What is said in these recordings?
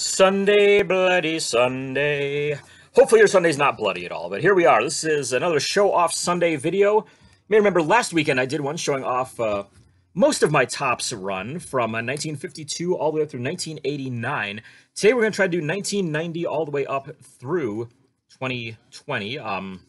Sunday, bloody Sunday. Hopefully your Sunday's not bloody at all, but here we are. This is another show off Sunday video. You may remember last weekend I did one showing off uh, most of my Topps run from uh, 1952 all the way up through 1989. Today we're going to try to do 1990 all the way up through 2020. Um,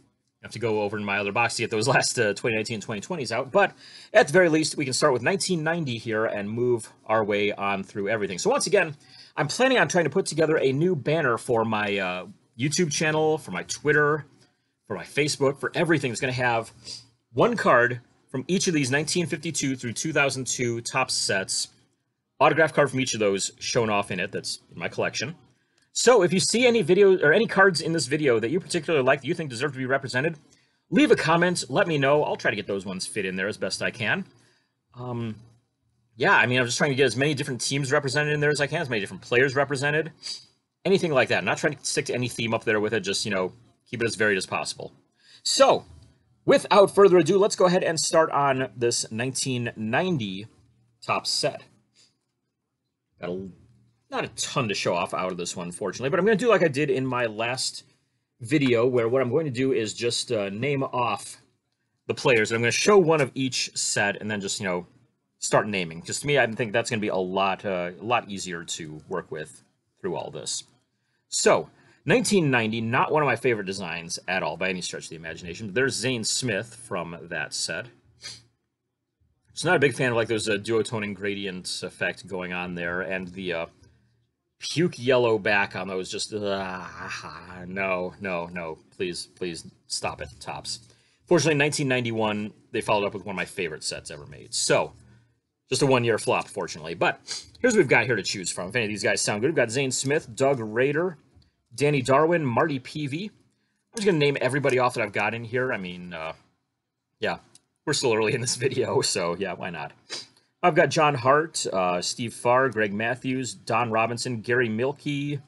I have to go over in my other box to get those last uh, 2019 and 2020s out, but at the very least, we can start with 1990 here and move our way on through everything. So once again, I'm planning on trying to put together a new banner for my uh, YouTube channel, for my Twitter, for my Facebook, for everything. It's going to have one card from each of these 1952 through 2002 Topps sets, autograph card from each of those shown off in it that's in my collection. So if you see any videos or any cards in this video that you particularly like that you think deserve to be represented, leave a comment, let me know. I'll try to get those ones fit in there as best I can. Um, yeah, I mean, I'm just trying to get as many different teams represented in there as I can, as many different players represented, anything like that. I'm not trying to stick to any theme up there with it, just, you know, keep it as varied as possible. So, without further ado, let's go ahead and start on this 1990 Topps set. Got a not a ton to show off out of this one, fortunately, but I'm going to do like I did in my last video, where what I'm going to do is just uh, name off the players. And I'm going to show one of each set and then just, you know, start naming. Just to me, I think that's going to be a lot, uh, a lot easier to work with through all this. So, 1990, not one of my favorite designs at all by any stretch of the imagination. There's Zane Smith from that set. So not a big fan of like those uh, duotoning gradient effect going on there, and the uh, puke yellow back on those. Just uh, no, no, no. Please, please stop it, Topps. Fortunately, 1991, they followed up with one of my favorite sets ever made. So, just a one-year flop, fortunately. But here's what we've got here to choose from. If any of these guys sound good, we've got Zane Smith, Doug Rader, Danny Darwin, Marty Pevey. I'm just going to name everybody off that I've got in here. I mean, uh, yeah, we're still early in this video, so yeah, why not? I've got John Hart, uh, Steve Farr, Greg Matthews, Don Robinson, Gary Milkey,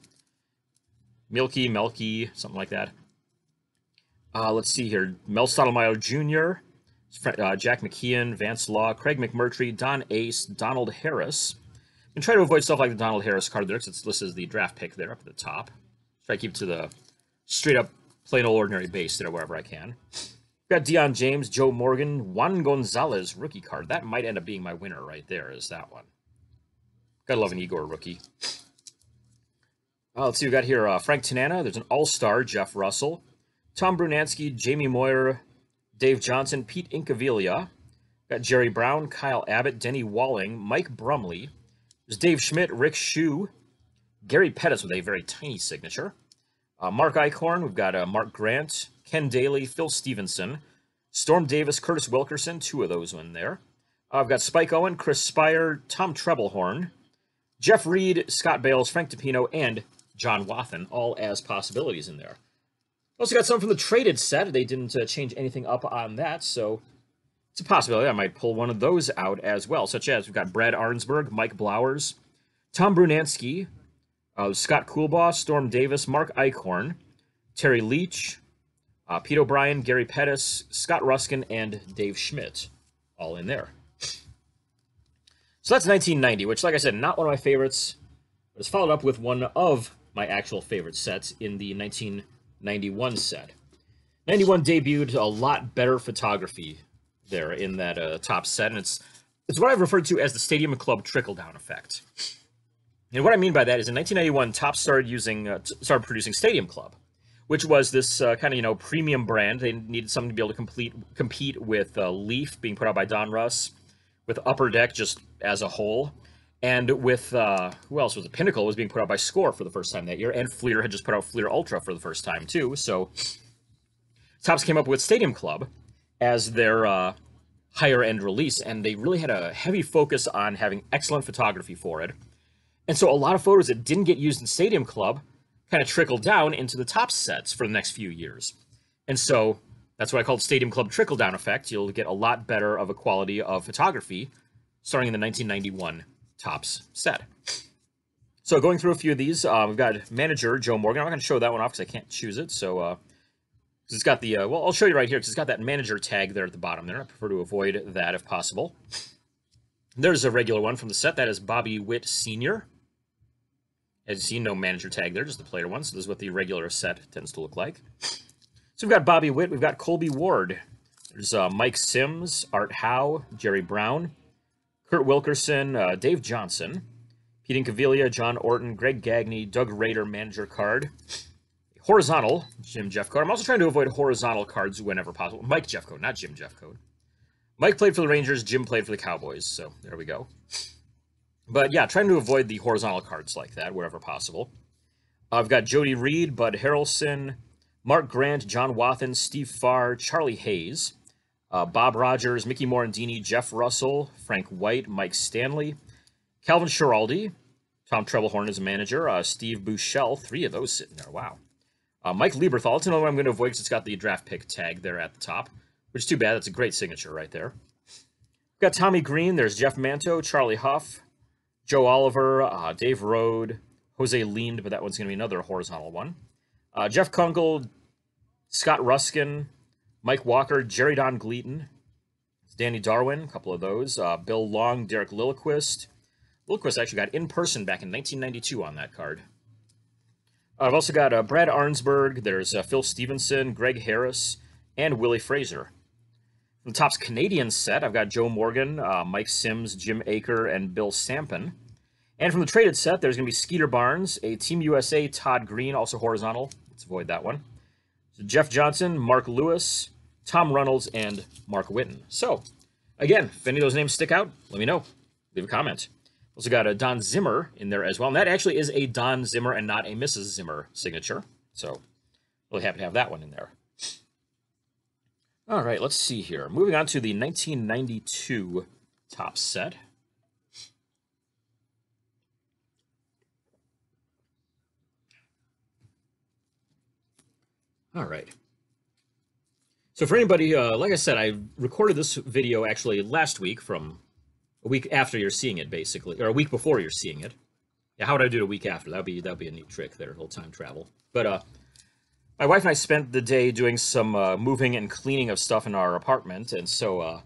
Milky, Melky, something like that. Uh, let's see here. Mel Stottlemyre Jr., uh, Jack McKeon, Vance Law, Craig McMurtry, Don Ace, Donald Harris. And try to avoid stuff like the Donald Harris card there, because it's listed as the draft pick there up at the top. Try to keep to the straight up plain old ordinary base there wherever I can. Got Dion James, Joe Morgan, Juan Gonzalez rookie card. That might end up being my winner right there, is that one. Gotta love an Igor rookie. Uh, let's see, we got here uh, Frank Tanana. There's an all-star, Jeff Russell. Tom Brunansky, Jamie Moyer, Dave Johnson, Pete Incaviglia. Got Jerry Brown, Kyle Abbott, Denny Walling, Mike Brumley. There's Dave Schmidt, Rick Schu, Gary Pettis with a very tiny signature. Uh, Mark Eichhorn, we've got uh, Mark Grant, Ken Dayley, Phil Stephenson, Storm Davis, Curtis Wilkerson, two of those in there. Uh, I've got Spike Owen, Chris Speier, Tom Trebelhorn, Jeff Reed, Scott Bailes, Frank DiPino, and John Wathan, all as possibilities in there. Also got some from the traded set. They didn't uh, change anything up on that, so it's a possibility I might pull one of those out as well, such as we've got Brad Arnsberg, Mike Blowers, Tom Brunansky, uh, Scott Coolbaugh, Storm Davis, Mark Eichhorn, Terry Leach, uh, Pete O'Brien, Gary Pettis, Scott Ruskin, and Dave Schmidt, all in there. So that's 1990, which, like I said, not one of my favorites, but it's followed up with one of my actual favorite sets in the 1991 set. 91 debuted a lot better photography there in that uh, Topps set, and it's it's what I've referred to as the Stadium Club trickle-down effect. And what I mean by that is in 1991, Topps started using uh, started producing Stadium Club which was this uh, kind of you know premium brand. They needed something to be able to complete compete with uh, Leaf being put out by Donruss, with Upper Deck just as a whole, and with uh, who else was it? Pinnacle was being put out by Score for the first time that year, and Fleer had just put out Fleer Ultra for the first time too. So Topps came up with Stadium Club as their uh, higher end release, and they really had a heavy focus on having excellent photography for it. And so a lot of photos that didn't get used in Stadium Club kind of trickled down into the Topps sets for the next few years. And so that's what I called Stadium Club trickle down effect. You'll get a lot better of a quality of photography starting in the 1991 Topps set. So going through a few of these, uh, we've got manager Joe Morgan. I'm not going to show that one off because I can't choose it. So uh, it's got the, uh, well, I'll show you right here because it's got that manager tag there at the bottom there. I prefer to avoid that if possible. There's a regular one from the set. That is Bobby Witt Sr. As you see, no manager tag there, just the player one. So this is what the regular set tends to look like. So we've got Bobby Witt, we've got Colby Ward. There's uh, Mike Sims, Art Howe, Jerry Brown, Kurt Wilkerson, uh, Dave Johnson, Pete Incaviglia, John Orton, Greg Gagne, Doug Rader, manager card. Horizontal, Jim Jeffcoat. I'm also trying to avoid horizontal cards whenever possible. Mike Jeffcoat, not Jim Jeffcoat. Mike played for the Rangers, Jim played for the Cowboys, so there we go. But yeah, trying to avoid the horizontal cards like that wherever possible. I've got Jody Reed, Bud Harrelson, Mark Grant, John Wathan, Steve Farr, Charlie Hayes, uh, Bob Rogers, Mickey Morandini, Jeff Russell, Frank White, Mike Stanley, Calvin Schiraldi, Tom Trebelhorn is a manager, uh, Steve Buechele, three of those sitting there, wow. Uh, Mike Lieberthal, another one I'm going to avoid because it's got the draft pick tag there at the top, which is too bad. That's a great signature right there. We've got Tommy Greene, there's Jeff Manto, Charlie Hough, Joe Oliver, uh, Dave Rohde, Jose Lind, but that one's going to be another horizontal one. Uh, Jeff Kunkel, Scott Ruskin, Mike Walker, Jerry Don Gleaton, Danny Darwin, a couple of those. Uh, Bill Long, Derek Lilliquist. Lilliquist actually got in person back in 1992 on that card. I've also got uh, Brad Arnsberg, there's uh, Phil Stephenson, Greg Harris, and Willie Fraser. From the Topps Canadian set, I've got Joe Morgan, uh, Mike Sims, Jim Acker, and Bill Sampen. And from the traded set, there's going to be Skeeter Barnes, a Team USA Todd Green, also horizontal. Let's avoid that one. Jeff Johnson, Mark Lewis, Tom Runnells, and Mark Whiten. So, again, if any of those names stick out, let me know. Leave a comment. Also got a Don Zimmer in there as well. And that actually is a Don Zimmer and not a Mrs. Zimmer signature. So, really happy to have that one in there. All right, let's see here. Moving on to the 1992 Topps set. All right. So for anybody, uh, like I said, I recorded this video actually last week from a week after you're seeing it, basically, or a week before you're seeing it. Yeah, how would I do it a week after? That'd be that'd be a neat trick there, a little time travel. But uh, my wife and I spent the day doing some uh, moving and cleaning of stuff in our apartment, and so uh,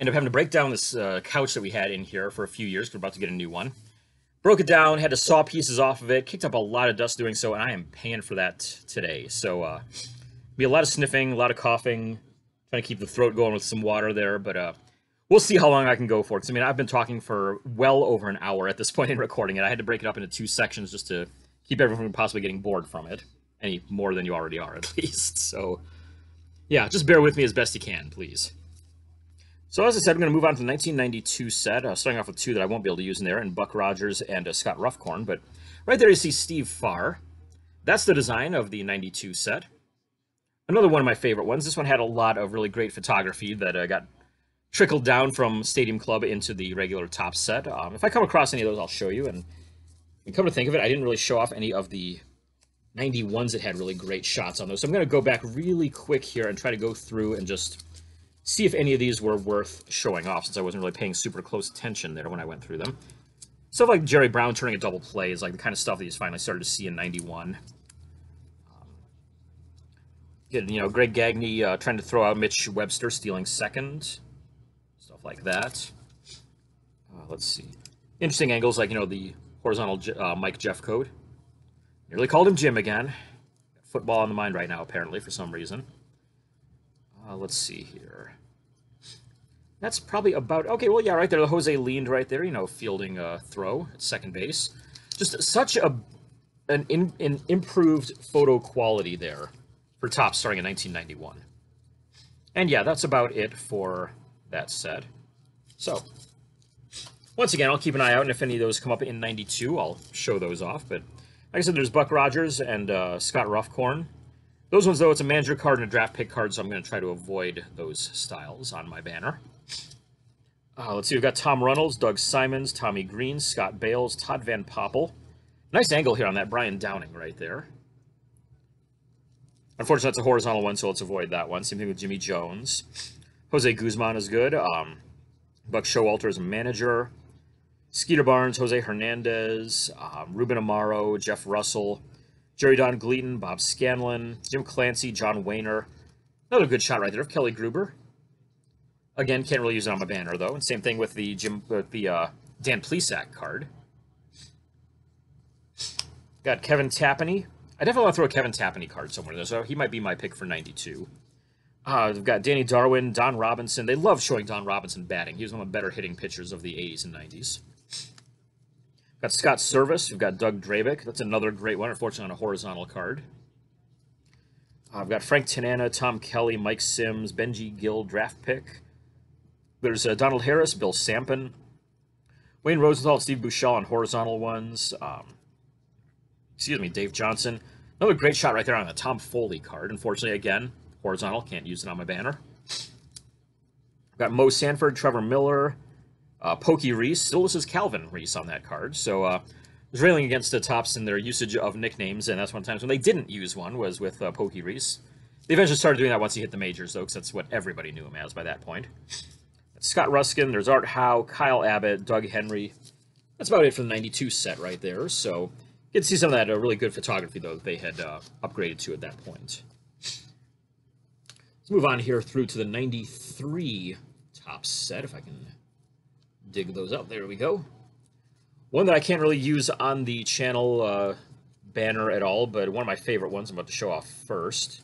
ended up having to break down this uh, couch that we had in here for a few years. We're about to get a new one. Broke it down, had to saw pieces off of it, kicked up a lot of dust doing so, and I am paying for that today. So, uh, be a lot of sniffing, a lot of coughing, trying to keep the throat going with some water there, but uh, we'll see how long I can go for. Because I mean, I've been talking for well over an hour at this point in recording it. I had to break it up into two sections just to keep everyone from possibly getting bored from it, any more than you already are, at least. So, yeah, just bear with me as best you can, please. So as I said, I'm going to move on to the 1992 set, uh, starting off with two that I won't be able to use in there, and Buck Rogers and uh, Scott Ruffcorn. But right there you see Steve Farr. That's the design of the 92 set. Another one of my favorite ones. This one had a lot of really great photography that uh, got trickled down from Stadium Club into the regular Topps set. Um, if I come across any of those, I'll show you. And, and come to think of it, I didn't really show off any of the 91s that had really great shots on those. So I'm going to go back really quick here and try to go through and just see if any of these were worth showing off, since I wasn't really paying super close attention there when I went through them. Stuff like Jerry Brown turning a double play is like the kind of stuff that you finally started to see in 91. Um, you know, Greg Gagne uh, trying to throw out Mitch Webster stealing second. Stuff like that. Uh, let's see. Interesting angles like, you know, the horizontal uh, Mike Jeffcoat. Nearly called him Jim again. Football on the mind right now, apparently, for some reason. Uh, let's see here. That's probably about... Okay, well, yeah, right there. The Jose Lind right there, you know, fielding a throw at second base. Just such a an, in, an improved photo quality there for Topps starting in 1991. And yeah, that's about it for that set. So, once again, I'll keep an eye out, and if any of those come up in 92, I'll show those off. But like I said, there's Buck Rogers and uh, Scott Ruffcorn. Those ones, though, it's a manager card and a draft pick card, so I'm going to try to avoid those styles on my banner. Uh, let's see, we've got Tom Runnells, Doug Simons, Tommy Greene, Scott Bailes, Todd Van Poppel. Nice angle here on that Brian Downing right there. Unfortunately, that's a horizontal one, so let's avoid that one. Same thing with Jimmy Jones. Jose Guzman is good. Um, Buck Showalter is a manager. Skeeter Barnes, Jose Hernandez, um, Ruben Amaro, Jeff Russell, Jerry Don Gleaton, Bob Scanlon, Jim Clancy, John Wehner. Another good shot right there of Kelly Gruber. Again, can't really use it on my banner though. And same thing with the Jim, with the uh, Dan Plesac card. Got Kevin Tapani. I definitely want to throw a Kevin Tapani card somewhere there, so he might be my pick for 92. Uh, we've got Danny Darwin, Don Robinson. They love showing Don Robinson batting. He was one of the better hitting pitchers of the 80s and 90s. Got Scott Service. We've got Doug Drabek. That's another great one, unfortunately, on a horizontal card. Uh, I've got Frank Tanana, Tom Kelly, Mike Sims, Benji Gil, draft pick. There's uh, Donald Harris, Bill Sampen, Wayne Rosenthal, Steve Buechele on horizontal ones. Um, excuse me, Dave Johnson. Another great shot right there on the Tom Foley card. Unfortunately, again, horizontal. Can't use it on my banner. Got Mo Sanford, Trevor Miller, uh, Pokey Reese. Still, this is Calvin Reese on that card. So, uh, was railing against the Topps in their usage of nicknames, and that's one of the times when they didn't use one was with uh, Pokey Reese. They eventually started doing that once he hit the majors, though, because that's what everybody knew him as by that point. Scott Ruskin, there's Art Howe, Kyle Abbott, Doug Henry. That's about it for the 92 set right there. So you can see some of that uh, really good photography, though, that they had uh, upgraded to at that point. Let's move on here through to the 93 Topps set, if I can dig those up. There we go. One that I can't really use on the channel uh, banner at all, but one of my favorite ones I'm about to show off first.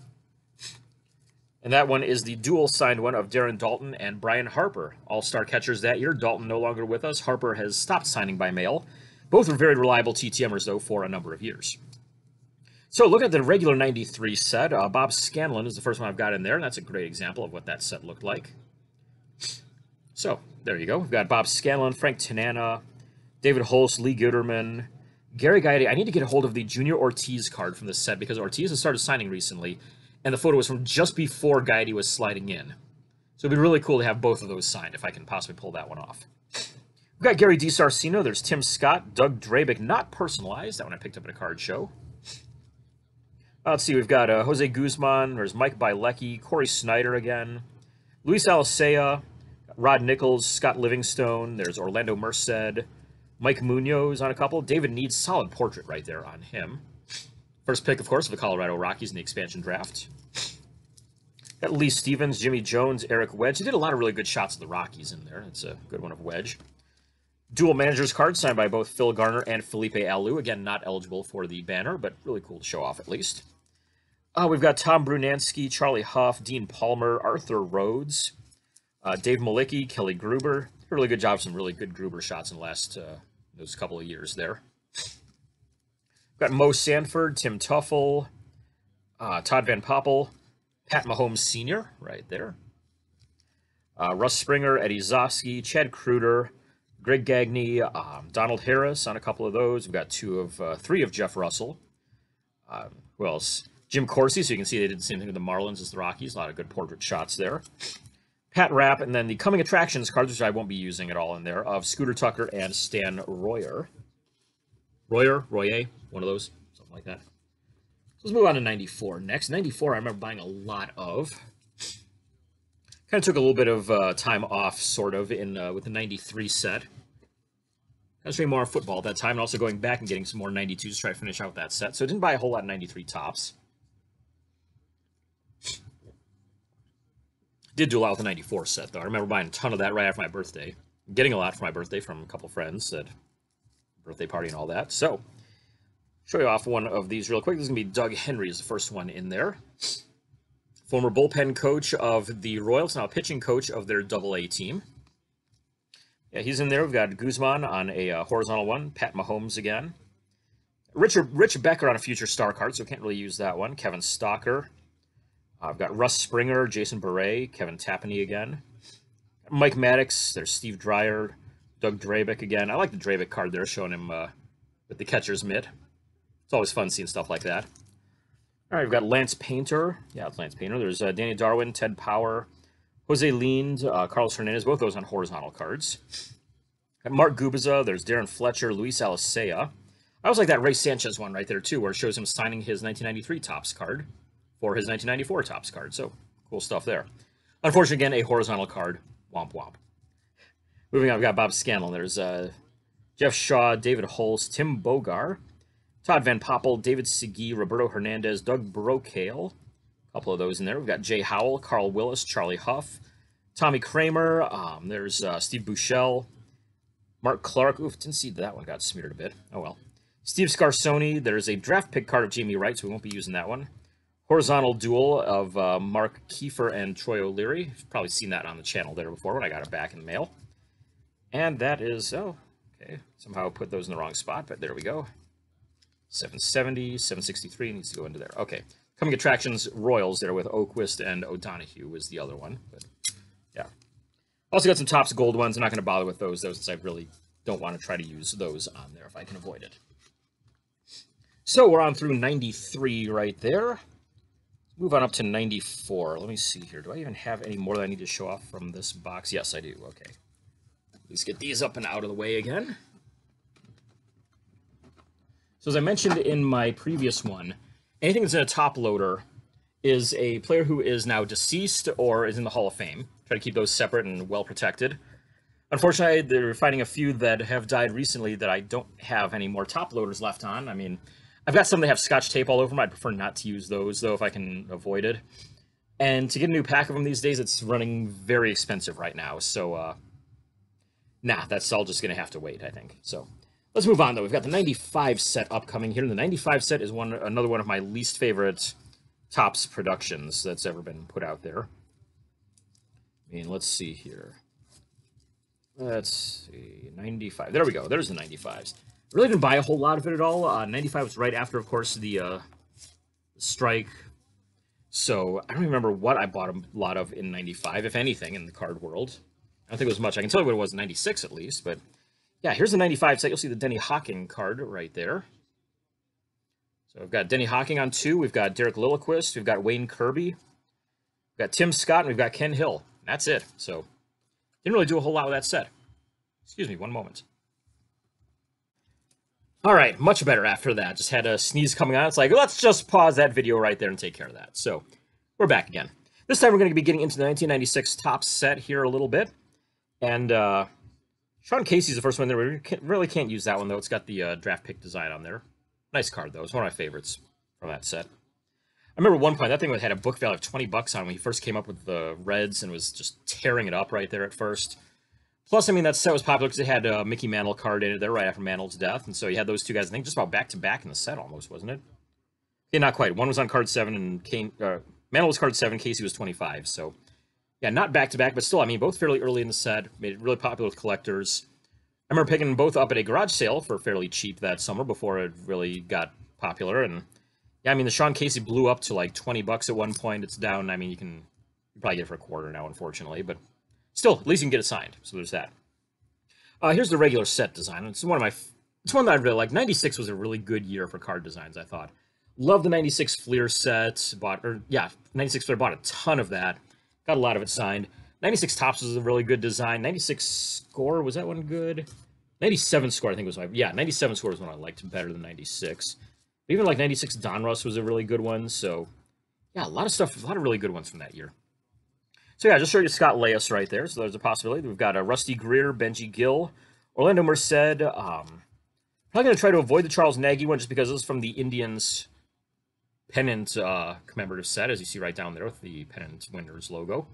And that one is the dual signed one of Darren Daulton and Brian Harper, all star catchers that year. Daulton no longer with us. Harper has stopped signing by mail. Both were very reliable TTMers, though, for a number of years. So, look at the regular 93 set. Uh, Bob Scanlon is the first one I've got in there, and that's a great example of what that set looked like. So, there you go. We've got Bob Scanlon, Frank Tanana, David Holst, Lee Guetterman, Gary Gaetti. I need to get a hold of the Junior Ortiz card from this set because Ortiz has started signing recently, and the photo was from just before Gaetti was sliding in. So it'd be really cool to have both of those signed if I can possibly pull that one off. We've got Gary DiSarcina. There's Tim Scott, Doug Drabek, not personalized. That one I picked up at a card show. Uh, let's see, we've got uh, Jose Guzman. There's Mike Bielecki, Corey Snyder again, Luis Alicea, Rod Nichols, Scott Livingstone. There's Orlando Merced, Mike Munoz on a couple. David Nied's solid portrait right there on him. First pick, of course, of the Colorado Rockies in the expansion draft. Got Lee Stevens, Jimmy Jones, Eric Wedge. He did a lot of really good shots of the Rockies in there. It's a good one of Wedge. Dual managers card signed by both Phil Garner and Felipe Alou. Again, not eligible for the banner, but really cool to show off at least. Uh, we've got Tom Brunansky, Charlie Hough, Dean Palmer, Arthur Rhodes, uh, Dave Mlicki, Kelly Gruber. Really good job, some really good Gruber shots in the last uh, those couple of years there. Got Mo Sanford, Tim Teufel, uh, Todd Van Poppel, Pat Mahomes Sr. right there. Uh, Russ Springer, Eddie Zosky, Chad Kreuter, Greg Gagne, um, Donald Harris on a couple of those. We've got two of uh, three of Jeff Russell. Uh, who else? Jim Corsi. So you can see they did the same thing with the Marlins as the Rockies. A lot of good portrait shots there. Pat Rapp, and then the coming attractions cards, which I won't be using at all in there, of Scooter Tucker and Stan Royer. Royer, Royer, one of those, something like that. So let's move on to 94 next. 94, I remember buying a lot of. Kind of took a little bit of uh, time off, sort of, in uh, with the 93 set. Concentrating more football at that time, and also going back and getting some more 92s to try to finish out that set. So I didn't buy a whole lot of 93 Topps. Did do a lot with the 94 set, though. I remember buying a ton of that right after my birthday. Getting a lot for my birthday from a couple friends at birthday party and all that. So, show you off one of these real quick. This is going to be Doug Henry is the first one in there. Former bullpen coach of the Royals, now pitching coach of their Double A team. Yeah, he's in there. We've got Guzman on a uh, horizontal one. Pat Mahomes again. Richard Rich Becker on a future star card, so can't really use that one. Kevin Stocker. Uh, I've got Russ Springer, Jason Bere, Kevin Tapani again. Mike Maddux. There's Steve Dreyer, Doug Drabek again. I like the Drabek card there, showing him uh, with the catcher's mitt. It's always fun seeing stuff like that. All right, we've got Lance Painter. Yeah, Lance Painter. There's uh, Danny Darwin, Ted Power, Jose Lind, uh, Carlos Hernandez, both those on horizontal cards. Mark Gubicza. There's Darren Fletcher, Luis Alicea. I always like that Ray Sanchez one right there, too, where it shows him signing his 1993 Topps card for his 1994 Topps card. So, cool stuff there. Unfortunately, again, a horizontal card. Womp womp. Moving on, we've got Bob Scanlon. There's uh, Jeff Shaw, David Holst, Tim Bogar, Todd Van Poppel, David Segui, Roberto Hernandez, Doug Brocail. A couple of those in there. We've got Jay Howell, Carl Willis, Charlie Hough, Tommy Kramer. Um, there's uh, Steve Buechele, Mark Clark. Oof, didn't see that one got smeared a bit. Oh well. Steve Scarsone, there's a draft pick card of Jamie Wright, so we won't be using that one. Horizontal duel of uh, Mark Kiefer and Troy O'Leary. You've probably seen that on the channel there before when I got it back in the mail. And that is, oh, okay. Somehow put those in the wrong spot, but there we go. 770, 763 needs to go into there. Okay. Coming attractions, Royals there with Oquist and O'Donohue was the other one. But yeah. Also got some Topps gold ones. I'm not going to bother with those, though, since I really don't want to try to use those on there if I can avoid it. So we're on through 93 right there. Move on up to 94. Let me see here. Do I even have any more that I need to show off from this box? Yes, I do. Okay. Let's get these up and out of the way again. So as I mentioned in my previous one, anything that's in a top loader is a player who is now deceased or is in the Hall of Fame. Try to keep those separate and well protected. Unfortunately, they're finding a few that have died recently that I don't have any more top loaders left on. I mean, I've got some that have scotch tape all over them. I'd prefer not to use those, though, if I can avoid it. And to get a new pack of them these days, it's running very expensive right now. So, uh, nah, that's all just going to have to wait, I think. So, let's move on, though. We've got the 95 set upcoming here. And the 95 set is one another one of my least favorite Topps productions that's ever been put out there. I mean, let's see here. Let's see, 95. There we go. There's the 95s. Really didn't buy a whole lot of it at all. Uh, 95 was right after, of course, the uh, strike. So I don't remember what I bought a lot of in 95, if anything, in the card world. I don't think it was much. I can tell you what it was in 96 at least, but yeah, here's the 95 set. You'll see the Denny Hocking card right there. So we've got Denny Hocking on two. We've got Derek Lilliquist. We've got Wayne Kirby. We've got Tim Scott, and we've got Ken Hill. That's it. So didn't really do a whole lot with that set. Excuse me, one moment. All right, much better after that. Just had a sneeze coming on. It's like, let's just pause that video right there and take care of that. So we're back again. This time we're going to be getting into the 1996 Topps set here a little bit. And uh, Sean Casey's the first one there. We really can't use that one, though. It's got the uh, draft pick design on there. Nice card, though. It's one of my favorites from that set. I remember one point, that thing had a book value of 20 bucks on when he first came up with the Reds and was just tearing it up right there at first. Plus, I mean, that set was popular because it had a Mickey Mantle card in it there right after Mantle's death. And so you had those two guys, I think, just about back to back in the set almost, wasn't it? Yeah, not quite. One was on card seven and Kane, uh, Mantle was card seven, Casey was 25. So, yeah, not back to back, but still, I mean, both fairly early in the set, made it really popular with collectors. I remember picking both up at a garage sale for fairly cheap that summer before it really got popular. And yeah, I mean, the Sean Casey blew up to like 20 bucks at one point. It's down. I mean, you can probably get it for a quarter now, unfortunately, but still, at least you can get it signed. So there's that. Uh, here's the regular set design. It's one of my, it's one that I really like. 96 was a really good year for card designs, I thought. Love the 96 Fleer set. Bought, or yeah, 96 Fleer, bought a ton of that. Got a lot of it signed. 96 Topps was a really good design. 96 Score, was that one good? 97 Score, I think was my, yeah, 97 Score was one I liked better than 96. Even like 96 Donruss was a really good one. So yeah, a lot of stuff, a lot of really good ones from that year. So yeah, just show you Scott Leius right there. So there's a possibility. We've got a Rusty Greer, Benji Gil, Orlando Merced. Um, I'm going to try to avoid the Charles Nagy one just because this is from the Indians pennant uh, commemorative set, as you see right down there with the pennant winners logo.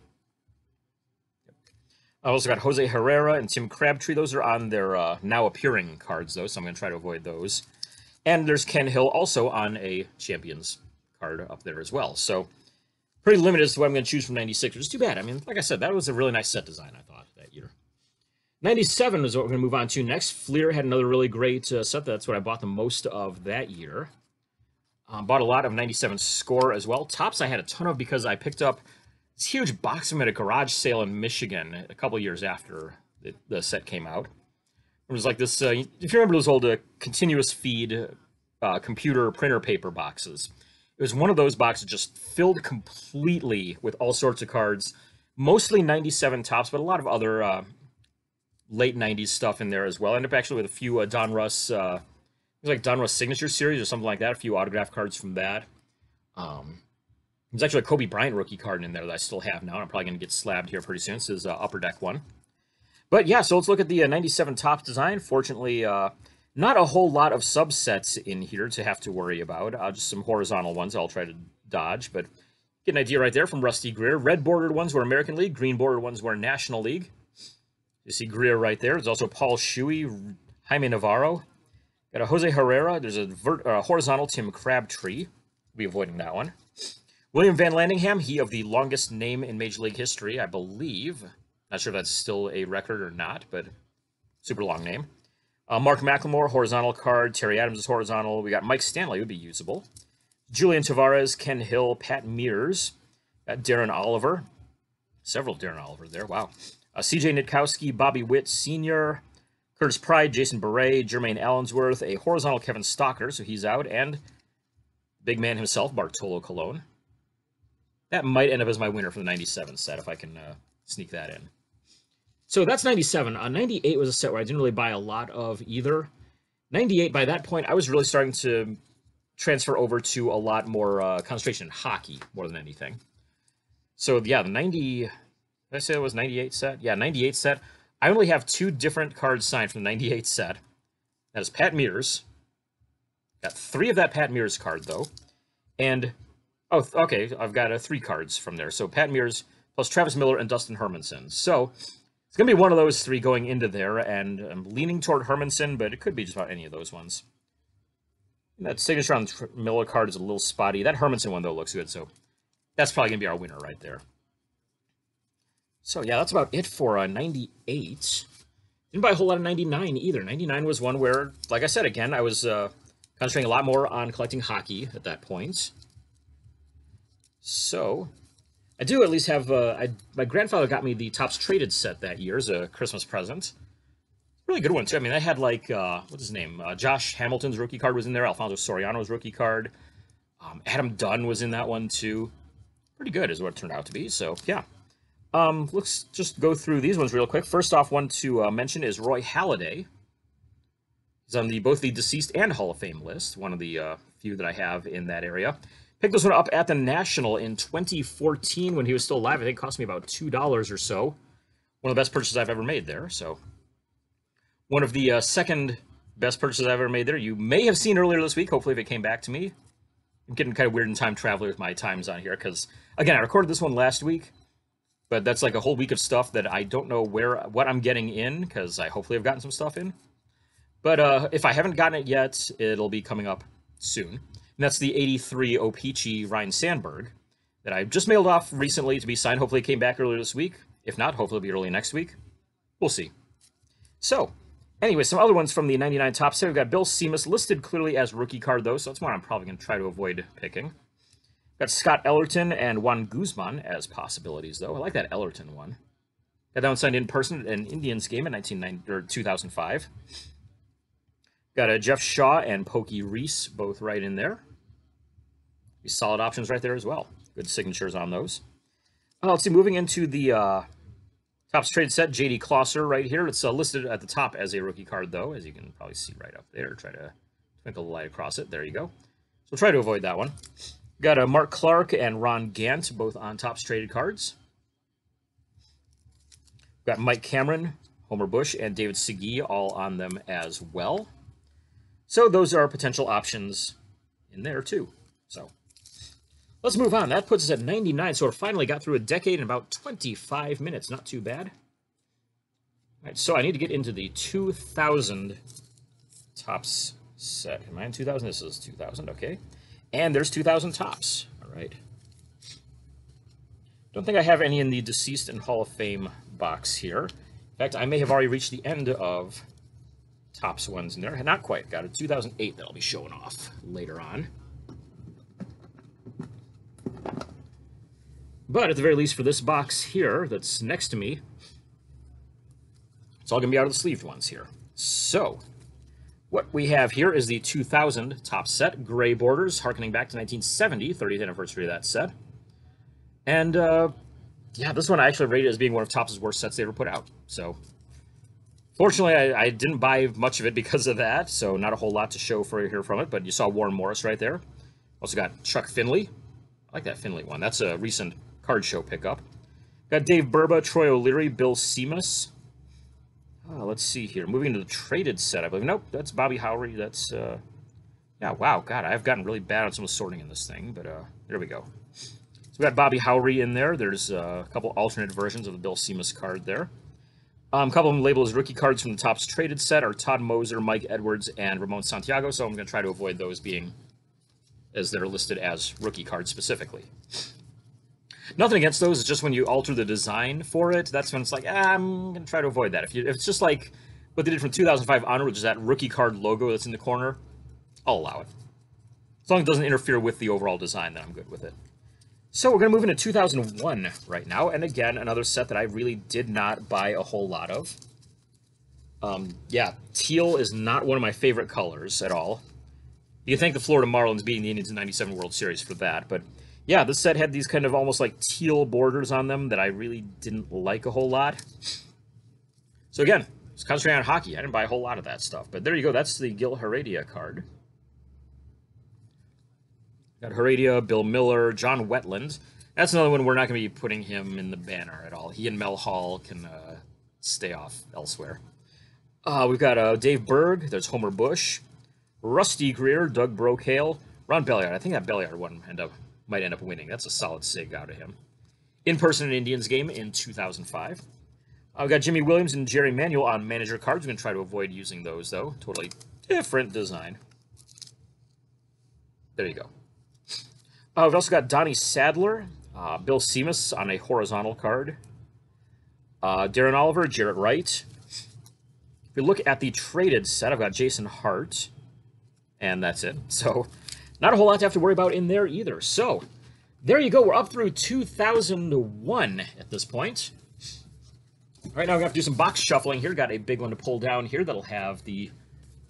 I've also got Jose Herrera and Tim Crabtree. Those are on their uh, now appearing cards, though, so I'm going to try to avoid those. And there's Ken Hill also on a Champions card up there as well. So pretty limited as to what I'm going to choose from 96, which is too bad. I mean, like I said, that was a really nice set design, I thought, that year. 97 is what we're going to move on to next. Fleer had another really great uh, set. That's what I bought the most of that year. Um, bought a lot of 97 score as well. Topps I had a ton of because I picked up this huge box of them at a garage sale in Michigan a couple years after the, the, set came out. It was like this, uh, if you remember those old uh, continuous feed uh, computer printer paper boxes. It was one of those boxes just filled completely with all sorts of cards, mostly 97 Topps, but a lot of other uh, late 90s stuff in there as well. I ended up actually with a few uh, Donruss, uh, it was like Donruss Signature Series or something like that, a few autograph cards from that. Um, there's actually a Kobe Bryant rookie card in there that I still have now. I'm probably going to get slabbed here pretty soon. This is uh, Upper Deck one. But yeah, so let's look at the uh, 97 Topps design. Fortunately, uh, not a whole lot of subsets in here to have to worry about. Uh, just some horizontal ones I'll try to dodge, but get an idea right there from Rusty Greer. Red bordered ones were American League, green bordered ones were National League. You see Greer right there. There's also Paul Shuey, Jaime Navarro. Got a Jose Herrera. There's a vert, uh, horizontal Tim Crabtree. We'll be avoiding that one. William Van Landingham, he of the longest name in Major League history, I believe. Not sure if that's still a record or not, but super long name. Uh, Mark McLemore, horizontal card. Terry Adams is horizontal. We got Mike Stanley, would be usable. Julian Tavarez, Ken Hill, Pat Meares, got Darren Oliver. Several Darren Oliver there. Wow. Uh, CJ Nitkowski, Bobby Witt Sr., Curtis Pride, Jason Bere, Jermaine Allensworth, a horizontal Kevin Stocker, so he's out, and big man himself, Bartolo Colon. That might end up as my winner for the 97 set if I can uh, sneak that in. So that's 97. Uh, 98 was a set where I didn't really buy a lot of either. 98, by that point, I was really starting to transfer over to a lot more uh, concentration in hockey more than anything. So yeah, the 90, did I say it was 98 set? Yeah, 98 set. I only have two different cards signed from the 98 set. That is Pat Meares. Got three of that Pat Meares card, though. And, oh, okay, I've got uh, three cards from there. So Pat Meares plus Travis Miller and Dustin Hermanson. So it's going to be one of those three going into there, and I'm leaning toward Hermanson, but it could be just about any of those ones. And that signature on the Miller card is a little spotty. That Hermanson one, though, looks good, so that's probably going to be our winner right there. So, yeah, that's about it for uh, 98. Didn't buy a whole lot of 99 either. 99 was one where, like I said, again, I was uh, concentrating a lot more on collecting hockey at that point. So, I do at least have. Uh, I, my grandfather got me the Topps Traded set that year as a Christmas present. Really good one too. I mean, I had like uh, what's his name? Uh, Josh Hamilton's rookie card was in there. Alfonso Soriano's rookie card. Um, Adam Dunn was in that one too. Pretty good is what it turned out to be. So yeah. Um, let's just go through these ones real quick. First off, one to uh, mention is Roy Halladay. He's on the both the deceased and Hall of Fame list. One of the uh, few that I have in that area. Picked this one up at the National in 2014 when he was still alive. I think it cost me about $2 or so. One of the best purchases I've ever made there. So, one of the uh, second best purchases I've ever made there. You may have seen earlier this week. Hopefully, if it came back to me. I'm getting kind of weird in time traveling with my times on here because, again, I recorded this one last week, but that's like a whole week of stuff that I don't know where what I'm getting in because I hopefully have gotten some stuff in. But uh, if I haven't gotten it yet, it'll be coming up soon. And that's the 83 O-Pee-Chee Ryne Sandberg that I just mailed off recently to be signed. Hopefully it came back earlier this week. If not, hopefully it'll be early next week. We'll see. So, anyway, some other ones from the 99 Topps set. We've got Bill Simas listed clearly as rookie card, though, so that's one I'm probably going to try to avoid picking. Got Scott Elarton and Juan Guzman as possibilities, though. I like that Elarton one. Got that one signed in person at an Indians game in 1990, or 2005. Got a Jeff Shaw and Pokey Reese both right in there. These solid options right there as well. Good signatures on those. Uh, let's see, moving into the uh, Topps trade set, JD Closser right here. It's uh, listed at the top as a rookie card, though, as you can probably see right up there. Try to twinkle the light across it. There you go. So try to avoid that one. Got a Mark Clark and Ron Gant, both on Topps traded cards. Got Mike Cameron, Homer Bush, and David Segui all on them as well. So those are potential options in there too. So let's move on. That puts us at 99. So we finally got through a decade in about 25 minutes. Not too bad. All right, so I need to get into the 2000 Topps set. Am I in 2000? This is 2000, okay. And there's 2000 Topps. All right. Don't think I have any in the Deceased and Hall of Fame box here. In fact, I may have already reached the end of Topps ones in there. Not quite. Got a 2008 that I'll be showing off later on. But at the very least for this box here that's next to me, it's all going to be out of the sleeved ones here. So, what we have here is the 2000 Topps set, gray borders, harkening back to 1970, 30th anniversary of that set. And, uh, yeah, this one I actually rated as being one of Topps' worst sets they ever put out. So, Fortunately, I, I, didn't buy much of it because of that, so not a whole lot to show for you here from it, but you saw Warren Morris right there. Also got Chuck Finley. I like that Finley one. That's a recent card show pickup. Got Dave Burba, Troy O'Leary, Bill Simas. Uh, let's see here. Moving to the traded set, I believe. Nope, that's Bobby Howry. That's, uh... Yeah, wow, God, I've gotten really bad at some of the sorting in this thing, but uh, there we go. So we got Bobby Howry in there. There's uh, a couple alternate versions of the Bill Simas card there. Um, a couple of them labeled as rookie cards from the Topps traded set are Todd Moser, Mike Edwards, and Ramon Santiago, so I'm going to try to avoid those being as they're listed as rookie cards specifically. Nothing against those, it's just when you alter the design for it, that's when it's like, ah, I'm to try to avoid that. If, you, if it's just like what they did from 2005 onward, which is that rookie card logo that's in the corner, I'll allow it. As long as it doesn't interfere with the overall design, then I'm good with it. So we're going to move into 2001 right now, and again, another set that I really did not buy a whole lot of. Um, yeah, teal is not one of my favorite colors at all. You thank the Florida Marlins beating the Indians in 97 World Series for that, but yeah, this set had these kind of almost like teal borders on them that I really didn't like a whole lot. So again, it's concentrating on hockey. I didn't buy a whole lot of that stuff, but there you go. That's the Gil Heredia card. Got Heredia, Bill Miller, John Wetteland. That's another one we're not going to be putting him in the banner at all. He and Mel Hall can uh, stay off elsewhere. Uh, we've got uh, Dave Berg. There's Homer Bush. Rusty Greer, Doug Brocail, Ron Belliard. I think that Belliard one ended up, might end up winning. That's a solid sig out of him. In person in Indians game in 2005. Uh, we've got Jimmy Williams and Jerry Manuel on manager cards. We're going to try to avoid using those, though. Totally different design. There you go. Uh, we've also got Donnie Sadler, uh, Bill Simas on a horizontal card, uh, Darren Oliver, Jaret Wright. If we look at the traded set, I've got Jason Hart, and that's it. So, not a whole lot to have to worry about in there either. So, there you go. We're up through 2001 at this point. All right, now we have to do some box shuffling here. Got a big one to pull down here that'll have the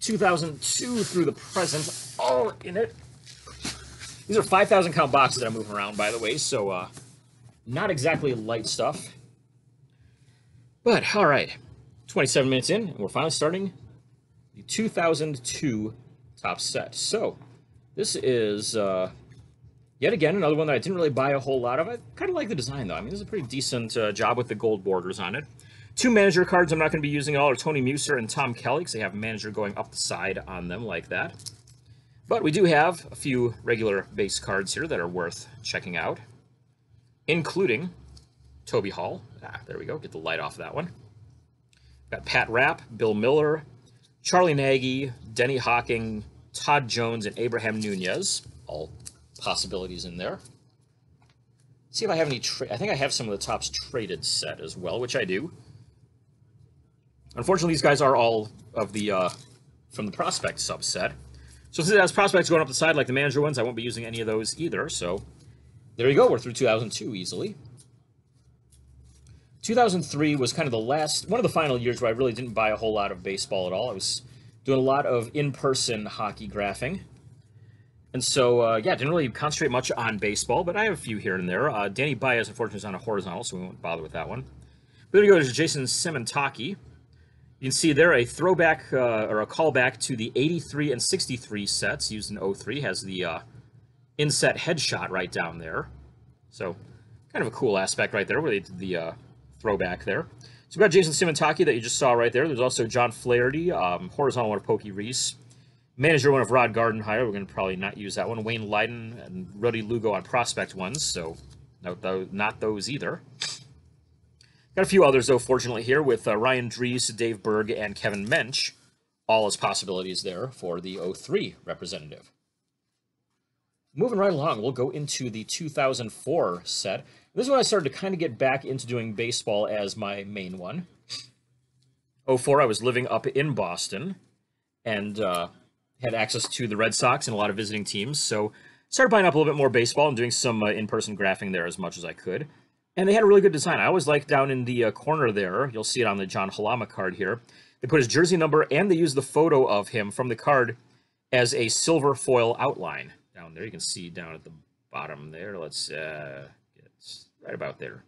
2002 through the present all in it. These are 5,000 count boxes that I'm moving around, by the way, so uh, not exactly light stuff. But, all right, 27 minutes in, and we're finally starting the 2002 Topps set. So, this is, uh, yet again, another one that I didn't really buy a whole lot of. I kind of like the design, though. I mean, this is a pretty decent uh, job with the gold borders on it. Two manager cards I'm not going to be using at all are Tony Muser and Tom Kelly, because they have manager going up the side on them like that. But we do have a few regular base cards here that are worth checking out, including Toby Hall. Ah, there we go. Get the light off of that one. Got Pat Rapp, Bill Miller, Charlie Nagy, Denny Hocking, Todd Jones, and Abraham Nunez. All possibilities in there. See if I have any. I think I have some of the Topps traded set as well, which I do. Unfortunately, these guys are all of the uh, from the prospect subset. So since has prospects going up the side like the manager ones, I won't be using any of those either. So there you go. We're through 2002 easily. 2003 was kind of the last, one of the final years where I really didn't buy a whole lot of baseball at all. I was doing a lot of in-person hockey graphing. And so, uh, yeah, didn't really concentrate much on baseball, but I have a few here and there. Uh, Danny Baez, unfortunately, is on a horizontal, so we won't bother with that one. But there you go, there's Jason Simontacchi. You can see there a throwback uh, or a callback to the 83 and 63 sets used in 03. Has the uh, inset headshot right down there. So kind of a cool aspect right there where they did the uh, throwback there. So we've got Jason Simontacchi that you just saw right there. There's also John Flaherty, um, horizontal one of Pokey Reese. Manager one of Rod Gardenhire. We're going to probably not use that one. Wayne Lydon and Ruddy Lugo on prospect ones. So no, not those either. Got a few others, though, fortunately, here with uh, Ryan Drese, Dave Berg, and Kevin Mench. All as possibilities there for the 03 representative. Moving right along, we'll go into the 2004 set. This is when I started to kind of get back into doing baseball as my main one. 04, I was living up in Boston and uh, had access to the Red Sox and a lot of visiting teams. So started buying up a little bit more baseball and doing some uh, in-person graphing there as much as I could. And they had a really good design. I always like down in the uh, corner there, you'll see it on the John Halama card here. They put his jersey number and they use the photo of him from the card as a silver foil outline. Down there, you can see down at the bottom there. Let's uh, get right about there.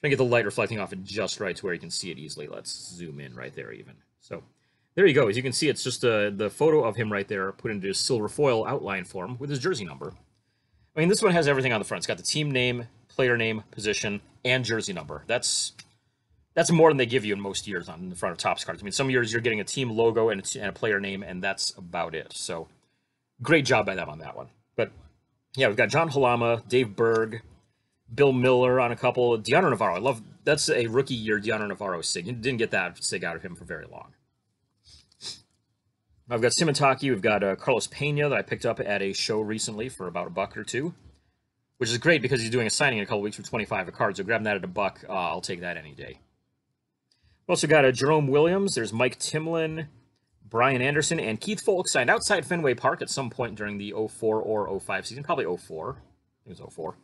Trying to get the light reflecting off it just right to where you can see it easily. Let's zoom in right there even. So there you go. As you can see, it's just uh, the photo of him right there put into his silver foil outline form with his jersey number. I mean, this one has everything on the front. It's got the team name, player name, position, and jersey number. That's that's more than they give you in most years on the front of Topps cards. I mean, some years you're getting a team logo and it's and a, player name, and that's about it. So, great job by them on that one. But yeah, we've got John Halama, Dave Berg, Bill Miller on a couple. Dioner Navarro. I love that's a rookie year Dioner Navarro sig. Didn't get that sig out of him for very long. I've got Simontacchi. We've got uh, Carlos Pena that I picked up at a show recently for about a buck or two, which is great because he's doing a signing in a couple weeks for 25 a card. So grabbing that at a buck, uh, I'll take that any day. We've also got a Jerome Williams. There's Mike Timlin, Brian Anderson, and Keith Foulke signed outside Fenway Park at some point during the 04 or 05 season. Probably 04. I think it was 04.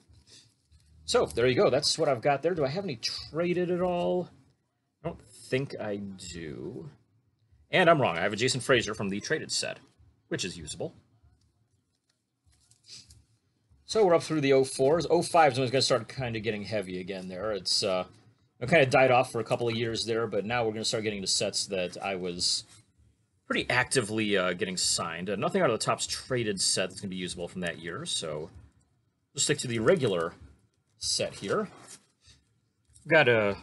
So there you go. That's what I've got there. Do I have any traded at all? I don't think I do. And I'm wrong. I have a Jason Frasor from the traded set, which is usable. So we're up through the 04s. 05 is when it's going to start kind of getting heavy again there. It's uh, it kind of died off for a couple of years there, but now we're going to start getting to sets that I was pretty actively uh, getting signed. Uh, nothing out of the Topps traded set that's going to be usable from that year, so we'll stick to the regular set here. Got a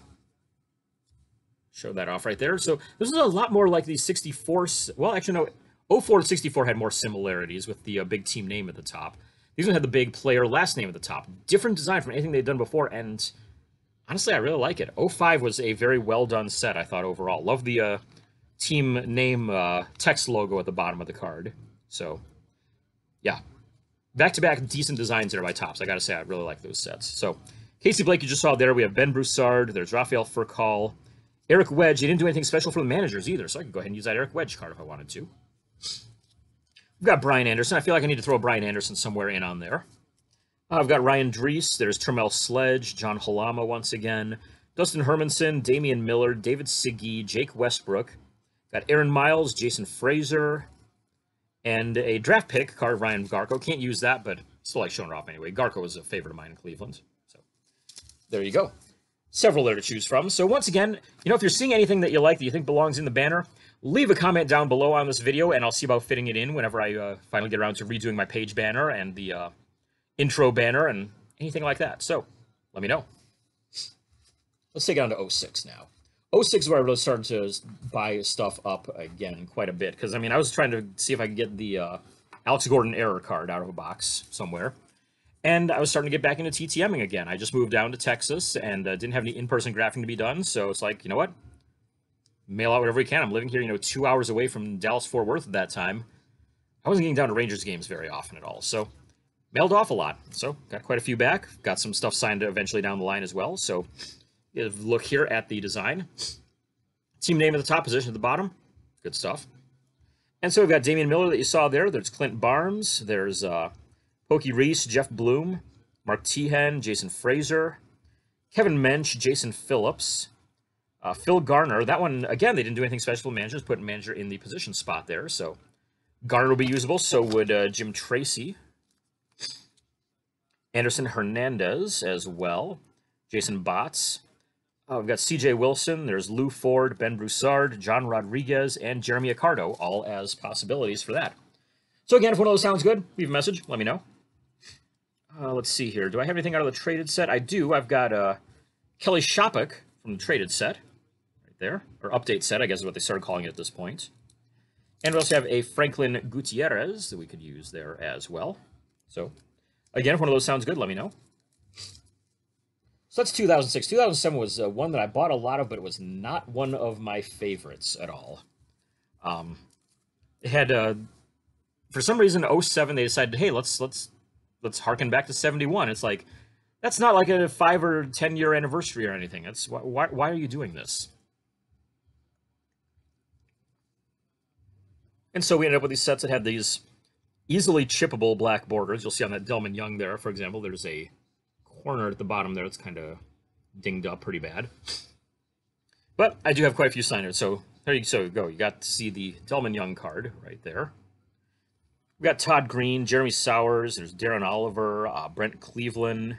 show that off right there. So this is a lot more like the 64. Well, actually, no. 04 to 64 had more similarities with the uh, big team name at the top. These one had the big player last name at the top. Different design from anything they'd done before, and honestly, I really like it. 05 was a very well done set, I thought, overall. Love the uh, team name uh, text logo at the bottom of the card. So, yeah. Back-to-back decent designs there by Topps. I gotta say, I really like those sets. So, Casey Blake, you just saw there. We have Ben Broussard. There's Rafael Furcal. Eric Wedge, he didn't do anything special for the managers either, so I could go ahead and use that Eric Wedge card if I wanted to. We've got Brian Anderson. I feel like I need to throw Brian Anderson somewhere in on there. Uh, I've got Ryan Drese. There's Terrmel Sledge, John Halama once again, Dustin Hermanson, Damian Miller, David Siggy, Jake Westbrook. Got Aaron Miles, Jason Frasor, and a draft pick, card Ryan Garko. Can't use that, but still like showing it off anyway. Garko is a favorite of mine in Cleveland. So there you go several there to choose from. So once again, you know, if you're seeing anything that you like that you think belongs in the banner, leave a comment down below on this video, and I'll see about fitting it in whenever I uh, finally get around to redoing my page banner and the uh, intro banner and anything like that. So let me know. Let's take it on to 06 now. 06 is where I really started to buy stuff up again quite a bit, because, I mean, I was trying to see if I could get the uh, Alex Gordon error card out of a box somewhere. And I was starting to get back into TTMing again. I just moved down to Texas and uh, didn't have any in-person graphing to be done. So it's like, you know what? Mail out whatever we can. I'm living here, you know, two hours away from Dallas-Fort Worth at that time. I wasn't getting down to Rangers games very often at all. So mailed off a lot. So got quite a few back. Got some stuff signed eventually down the line as well. So look here at the design. Team name at the top, position at the bottom. Good stuff. And so we've got Damian Miller that you saw there. There's Clint Barnes. There's uh, Pokey Reese, Geoff Blum, Mark Teahen, Jason Frasor, Kevin Mench, Jason Phillips, uh, Phil Garner. That one, again, they didn't do anything special. Managers put manager in the position spot there, so Garner will be usable. So would uh, Jim Tracy. Anderson Hernandez as well. Jason Botts. Uh, we've got CJ Wilson. There's Lew Ford, Ben Broussard, John Rodriguez, and Jeremy Accardo, all as possibilities for that. So again, if one of those sounds good, leave a message. Let me know. Uh, let's see here. Do I have anything out of the traded set? I do. I've got uh, Kelly Shoppach from the traded set right there, or update set, I guess is what they started calling it at this point. And we also have a Franklin Gutierrez that we could use there as well. So, again, if one of those sounds good, let me know. So that's 2006. 2007 was uh, one that I bought a lot of, but it was not one of my favorites at all. Um, it had, uh, for some reason, 07, they decided, hey, let's let's let's harken back to 71. It's like, that's not like a five or 10 year anniversary or anything. It's why, why are you doing this? And so we ended up with these sets that had these easily chippable black borders. You'll see on that Delmon Young there, for example, there's a corner at the bottom there that's kind of dinged up pretty bad. But I do have quite a few signers, so there you so go. You got to see the Delmon Young card right there. We got Todd Green, Jeremy Sowers, there's Darren Oliver, uh, Brent Cleveland,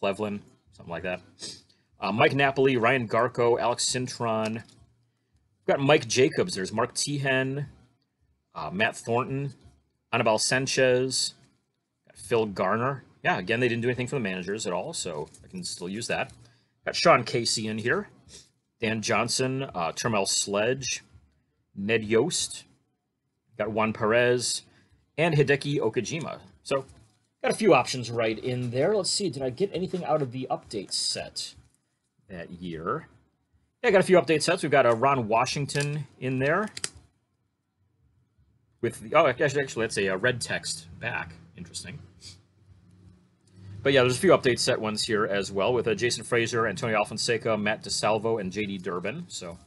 Cleveland, something like that. Uh, Mike Napoli, Ryan Garko, Alex Cintron. We've got Mike Jacobs. There's Mark Teahen, uh, Matt Thornton, Anibal Sanchez, Phil Garner. Yeah, again, they didn't do anything for the managers at all, so I can still use that. Got Sean Casey in here, Dan Johnson, uh, Terrmel Sledge, Ned Yost. Got Juan Perez, and Hideki Okajima. So Got a few options right in there. Let's see, did I get anything out of the update set that year? Yeah, I got a few update sets. We've got a Ron Washington in there. With the, oh, actually, actually, that's a, a red text back. Interesting. But yeah, there's a few update set ones here as well with uh, Jason Frasor, Antonio Alfonseca, Matt DeSalvo, and JD Durbin. So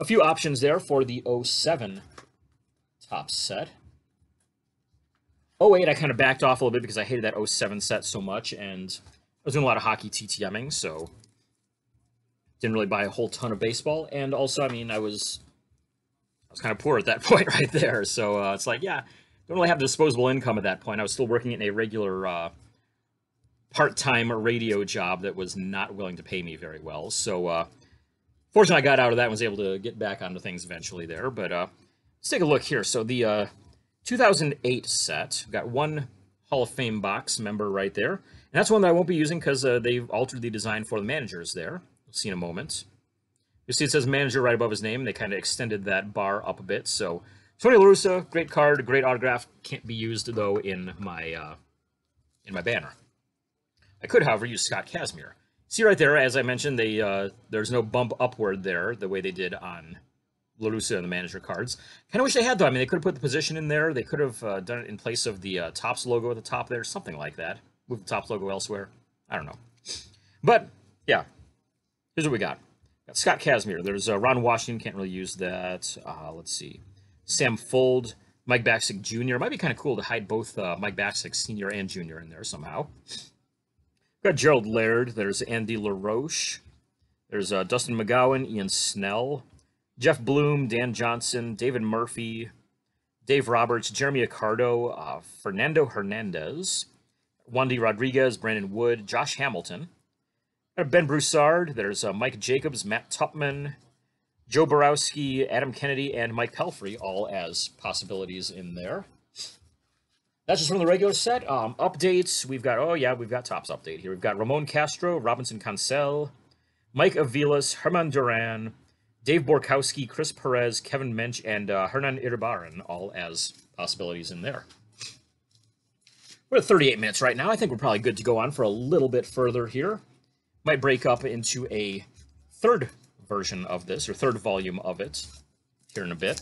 a few options there for the 07 Topps set. 08, I kind of backed off a little bit because I hated that 07 set so much, and I was doing a lot of hockey TTMing, so didn't really buy a whole ton of baseball. And also, I mean, I was I was kind of poor at that point right there, so uh, it's like, yeah, don't really have disposable income at that point. I was still working in a regular uh, part-time radio job that was not willing to pay me very well. So, uh, fortunately, I got out of that and was able to get back onto things eventually there. But uh, let's take a look here. So the uh, 2008 set. We've Got one Hall of Fame box member right there. And that's one that I won't be using because uh, they've altered the design for the managers there. We'll see in a moment. You see it says manager right above his name. They kind of extended that bar up a bit. So Tony La Russa, great card, great autograph. Can't be used, though, in my, uh, in my banner. I could, however, use Scott Kazmir. See right there, as I mentioned, they uh, there's no bump upward there the way they did on La Russa and the manager cards. Kind of wish they had though. I mean, they could have put the position in there. They could have uh, done it in place of the uh, Topps logo at the top there, something like that. Move the Topps logo elsewhere. I don't know. But yeah, here's what we got. got Scott Kazmir. There's uh, Ron Washington. Can't really use that. Uh, let's see. Sam Fuld. Mike Bacsik Jr. Might be kind of cool to hide both uh, Mike Bacsik Sr. and Jr. in there somehow. Got Gerald Laird. There's Andy LaRoche. There's uh, Dustin McGowan, Ian Snell, Geoff Blum, Dan Johnson, David Murphy, Dave Roberts, Jeremy Accardo, uh, Fernando Hernandez, Wandy Rodriguez, Brandon Wood, Josh Hamilton, Ben Broussard. There's uh, Mike Jacobs, Matt Tupman, Joe Borowski, Adam Kennedy, and Mike Pelfrey, all as possibilities in there. That's just from the regular set. Um, updates, we've got, oh yeah, we've got Topps update here. We've got Ramon Castro, Robinson Cancel, Mike Aviles, Herman Duran, Dave Borkowski, Chris Perez, Kevin Mench, and uh, Hernan Iribarren, all as possibilities in there. We're at 38 minutes right now. I think we're probably good to go on for a little bit further here. Might break up into a third version of this, or third volume of it, here in a bit.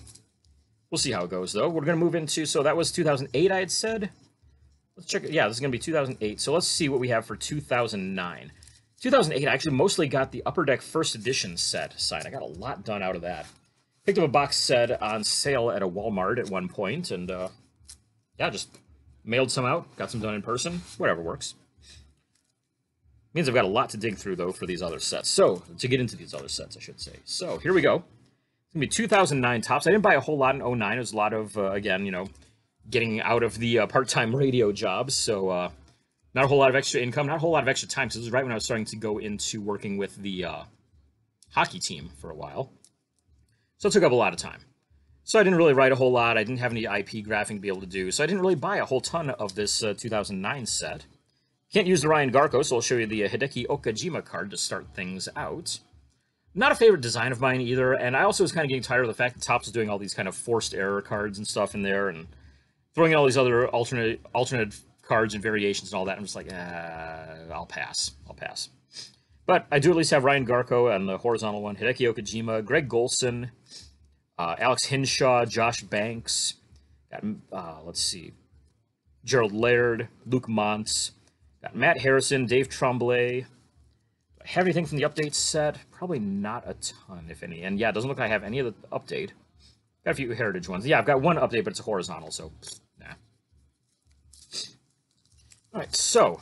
We'll see how it goes, though. We're going to move into, so that was 2008, I had said. Let's check it. Yeah, this is going to be 2008. So let's see what we have for 2009. 2008, I actually mostly got the Upper Deck First Edition set signed. I got a lot done out of that. Picked up a box set on sale at a Walmart at one point, and uh, yeah, just mailed some out, got some done in person, whatever works. Means I've got a lot to dig through, though, for these other sets. So, to get into these other sets, I should say. So, here we go. To be 2009 Topps. I didn't buy a whole lot in 09. It was a lot of, uh, again, you know, getting out of the uh, part-time radio jobs. So, uh, not a whole lot of extra income, not a whole lot of extra time. So this is right when I was starting to go into working with the uh, hockey team for a while. So it took up a lot of time. So I didn't really write a whole lot. I didn't have any IP graphing to be able to do. So I didn't really buy a whole ton of this uh, 2009 set. Can't use the Ryan Garko, so I'll show you the uh, Hideki Okajima card to start things out. Not a favorite design of mine either, and I also was kind of getting tired of the fact that Topps was doing all these kind of forced error cards and stuff in there, and throwing in all these other alternate alternate cards and variations and all that. I'm just like, uh, I'll pass. I'll pass. But I do at least have Ryan Garko and the horizontal one, Hideki Okajima, Greg Golson, uh, Alex Hinshaw, Josh Banks, got, uh, let's see, Gerald Laird, Luke Montz, got Matt Harrison, Dave Trembley. Have anything from the update set? Probably not a ton, if any. And yeah, it doesn't look like I have any of the update. Got a few heritage ones. Yeah, I've got one update, but it's horizontal, so nah. All right, so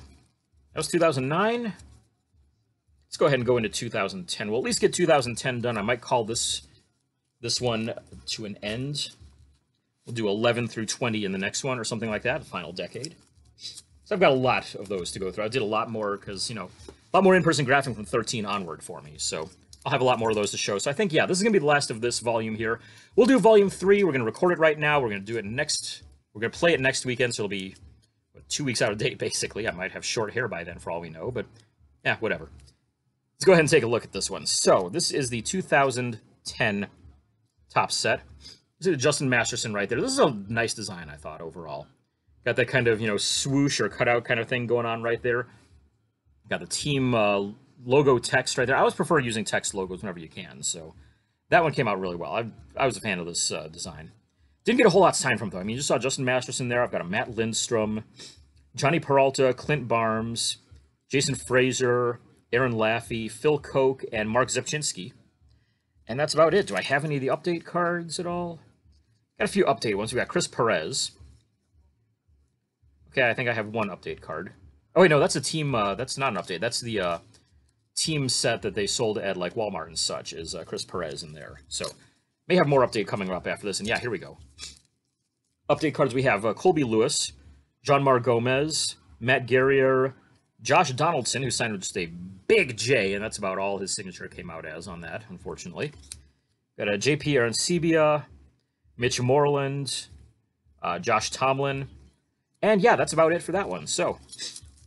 that was 2009. Let's go ahead and go into 2010. We'll at least get 2010 done. I might call this this one to an end. We'll do 11 through 20 in the next one or something like that, the final decade. So I've got a lot of those to go through. I did a lot more because, you know, a lot more in-person graphing from 13 onward for me. So I'll have a lot more of those to show. So I think, yeah, this is going to be the last of this volume here. We'll do volume three. We're going to record it right now. We're going to do it next. We're going to play it next weekend, so it'll be two weeks out of date, basically. I might have short hair by then, for all we know, but yeah, whatever. Let's go ahead and take a look at this one. So, this is the 2010 Topps set. This is Justin Masterson right there. This is a nice design, I thought, overall. Got that kind of, you know, swoosh or cutout kind of thing going on right there. Got the team uh, logo text right there. I always prefer using text logos whenever you can, so that one came out really well. I, I was a fan of this uh, design. Didn't get a whole lot signed from though. I mean, you just saw Justin Masterson there. I've got a Matt Lindstrom, Jhonny Peralta, Clint Barnes, Jason Frasor, Aaron Laffey, Phil Koch, and Marc Rzepczynski. And that's about it. Do I have any of the update cards at all? Got a few update ones. We got Chris Perez. Okay, I think I have one update card. Oh wait, no, that's a team. Uh, that's not an update. That's the uh, team set that they sold at like Walmart and such. Is uh, Chris Perez in there? So may have more update coming up after this. And yeah, here we go. Update cards. We have uh, Colby Lewis, Jeanmar Gomez, Matt Guerrier, Josh Donaldson, who signed with just a big J, and that's about all his signature came out as on that, unfortunately. Got a JP Arencibia, Mitch Moreland, uh, Josh Tomlin, and yeah, that's about it for that one. So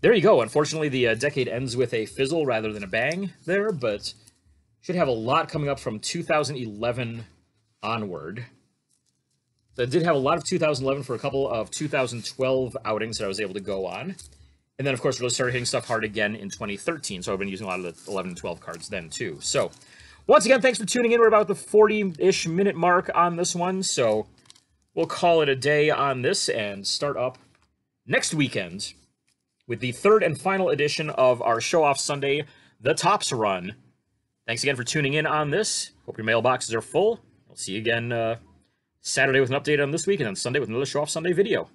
there you go. Unfortunately, the uh, decade ends with a fizzle rather than a bang there, but should have a lot coming up from 2011 onward. I did have a lot of 2011 for a couple of 2012 outings that I was able to go on. And then, of course, really started hitting stuff hard again in 2013. So I've been using a lot of the 11 and 12 cards then, too. So, once again, thanks for tuning in. We're about the 40-ish minute mark on this one. So, we'll call it a day on this and start up next weekend with the third and final edition of our Show Off Sunday, The Topps Run. Thanks again for tuning in on this. Hope your mailboxes are full. We'll see you again uh, Saturday with an update on this week, and then Sunday with another Show Off Sunday video.